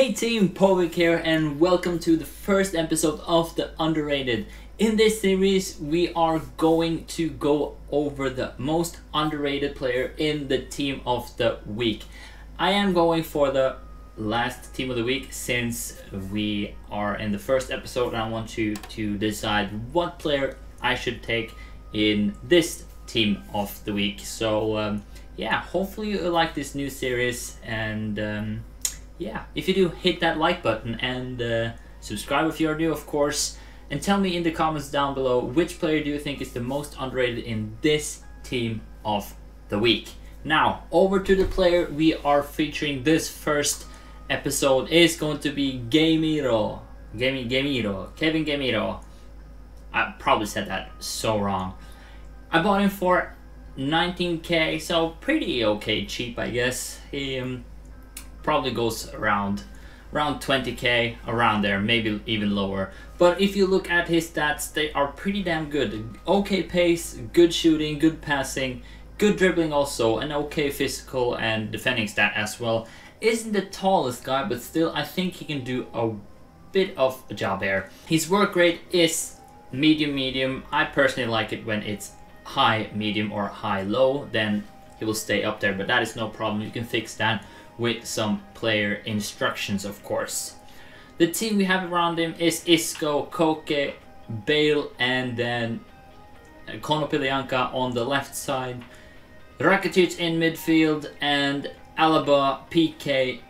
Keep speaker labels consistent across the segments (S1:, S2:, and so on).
S1: Hey team, Povic here and welcome to the first episode of The Underrated. In this series, we are going to go over the most underrated player in the team of the week. I am going for the last team of the week since we are in the first episode and I want you to decide what player I should take in this team of the week. So um, yeah, hopefully you like this new series and um, yeah, if you do, hit that like button and uh, subscribe if you're new, of course. And tell me in the comments down below which player do you think is the most underrated in this team of the week. Now, over to the player we are featuring this first episode is going to be Gameiro. Game, Gameiro. Kevin Gameiro. I probably said that so wrong. I bought him for 19k, so pretty okay cheap, I guess. He um, probably goes around around 20k around there maybe even lower. But if you look at his stats they are pretty damn good. Okay pace good shooting good passing good dribbling also an okay physical and defending stat as well. Isn't the tallest guy but still i think he can do a bit of a job there. His work rate is medium medium. I personally like it when it's high medium or high low. Then he will stay up there but that is no problem. You can fix that with some player instructions, of course. The team we have around him is Isco, Koke, Bale, and then Konopilianka on the left side, Rakitic in midfield, and Alaba, Piqué,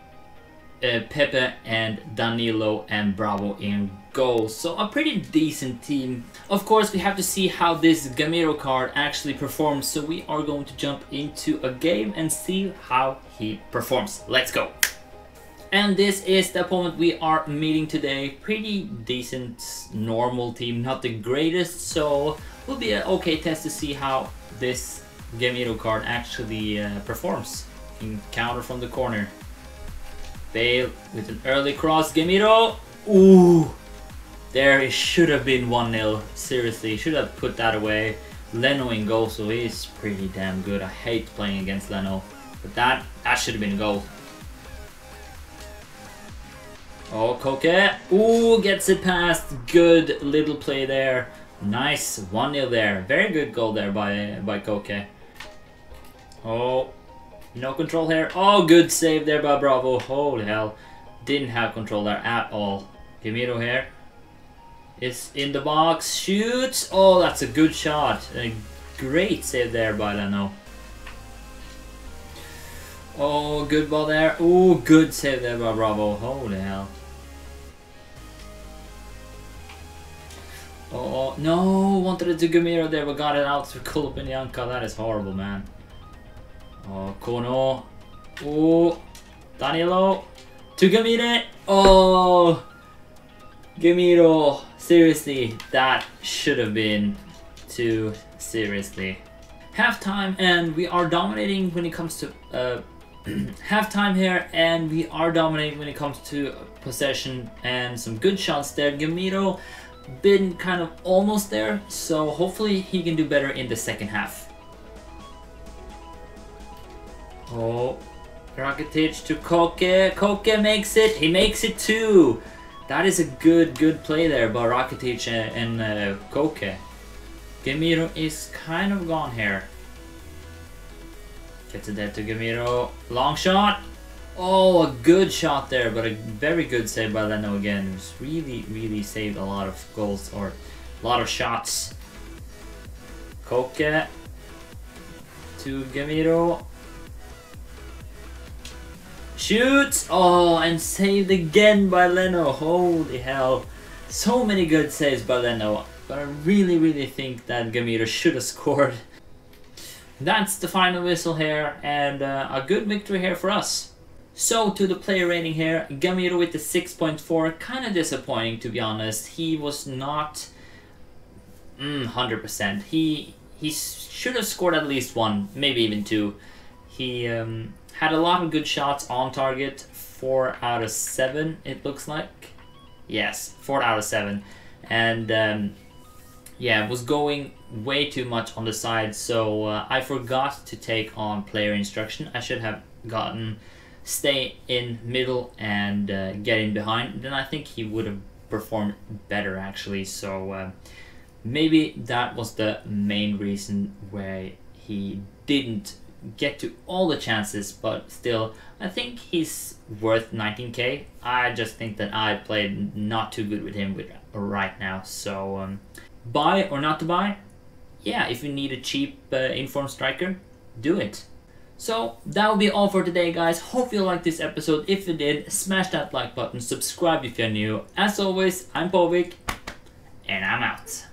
S1: uh, Pepe, and Danilo and Bravo in goals. So a pretty decent team. Of course, we have to see how this Gameiro card actually performs. So we are going to jump into a game and see how he performs. Let's go. And this is the opponent we are meeting today. Pretty decent, normal team. Not the greatest, so will be an okay test to see how this Gameiro card actually uh, performs. In counter from the corner. Bale with an early cross. Gameiro. Ooh. There it should have been 1-0. Seriously, should have put that away. Leno in goal, so he's pretty damn good. I hate playing against Leno. But that, that should have been a goal. Oh, Koke. Ooh, gets it past. Good little play there. Nice 1-0 there. Very good goal there by, by Koke. Oh, no control here. Oh, good save there by Bravo. Holy hell. Didn't have control there at all. Gameiro here is in the box, shoots. Oh, that's a good shot. A great save there by Leno. Oh, good ball there. Oh, good save there by Bravo. Holy hell. Oh, no, wanted it to Gameiro there, but got it out to Kolopinyanka. That is horrible, man. Oh, Kono. Oh, Danilo. To Gameiro. Oh, Gameiro. Seriously, that should have been too seriously. Halftime, and we are dominating when it comes to uh, halftime here, and we are dominating when it comes to possession and some good shots there. Gameiro been kind of almost there, so hopefully he can do better in the second half. Oh, Rakitic to Koke. Koke makes it. He makes it too. That is a good, good play there by Rakitic and, uh, Koke. Gameiro is kind of gone here. Gets it there to Gameiro. Long shot. Oh, a good shot there, but a very good save by Leno again. Who's really, really saved a lot of goals or a lot of shots. Koke to Gameiro. Shoots! Oh, and saved again by Leno. Holy hell. So many good saves by Leno. But I really, really think that Gameiro should have scored. That's the final whistle here, and uh, a good victory here for us. So, to the player rating here, Gameiro with the 6.4, kind of disappointing to be honest. He was not mm, 100%. He, he should have scored at least one, maybe even two. He um, had a lot of good shots on target. Four out of seven, it looks like. Yes, four out of seven. And um, yeah, was going way too much on the side. So uh, I forgot to take on player instruction. I should have gotten stay in middle and uh, get in behind, then I think he would have performed better actually. So uh, maybe that was the main reason why he didn't get to all the chances, but still, I think he's worth 19k. I just think that I played not too good with him with right now. So um, buy or not to buy? Yeah, if you need a cheap uh, informed striker, do it. So that will be all for today guys. Hope you liked this episode. If you did, smash that like button, subscribe if you're new. As always, I'm Povic, and I'm out.